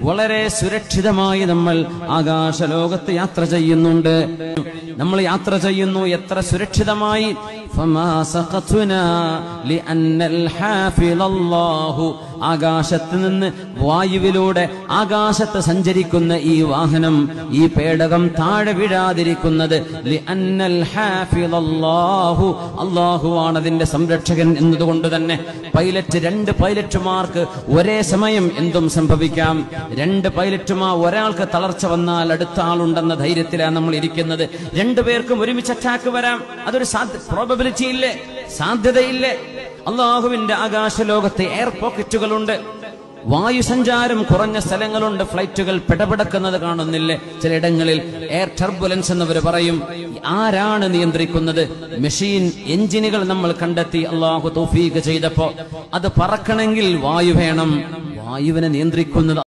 വളരെ സുരക്ഷിതമായി നമ്മൾ ആകാശ ലോകത്ത് യാത്ര ചെയ്യുന്നുണ്ട്. നമ്മൾ യാത്ര ചെയ്യുന്നു എത്ര സുരക്ഷിതമായി? ഹാഫിലല്ലാഹു ആകാശത്ത് നിന്ന് വായുവിലൂടെ ആകാശത്ത് സഞ്ചരിക്കുന്ന ഈ വാഹനം ഈ പേടകം താഴെ വീഴാതിരിക്കുന്നത്. അള്ളാഹുവാണ് അതിന്റെ സംരക്ഷകൻ എന്നതുകൊണ്ട് തന്നെ പൈലറ്റ് രണ്ട് പൈലറ്റുമാർക്ക് ഒരേ സമയം എന്തും സംഭവിക്കാം. രണ്ട് പൈലറ്റുമാർ ഒരാൾക്ക് തളർച്ച വന്നാൽ അടുത്ത ആളുണ്ടെന്ന ധൈര്യത്തിലാണ് നമ്മൾ ഇരിക്കുന്നത്. രണ്ടുപേർക്കും ഒരുമിച്ച് അറ്റാക്ക് വരാം. അതൊരു പ്രോബബിലിറ്റി ഇല്ലേ? സാധ്യതയില്ലേ? അള്ളാഹുവിന്റെ ആകാശലോകത്തെ എയർ പോക്കറ്റുകളുണ്ട് വായുസഞ്ചാരം കുറഞ്ഞ സ്ഥലങ്ങളുണ്ട്. ഫ്ലൈറ്റുകൾ പിടപെടക്കുന്നത് കാണുന്നില്ലേ. ചിലയിടങ്ങളിൽ എയർ ടർബുലൻസ് എന്നവർ പറയും ആരാണ് നിയന്ത്രിക്കുന്നത്? മെഷീൻ എഞ്ചിനുകൾ നമ്മൾ കണ്ടെത്തി അള്ളാഹു തൗഫീഖ് ചെയ്തപ്പോ അത് പറക്കണമെങ്കിൽ വായു വേണം. വായുവിനെ നിയന്ത്രിക്കുന്നത്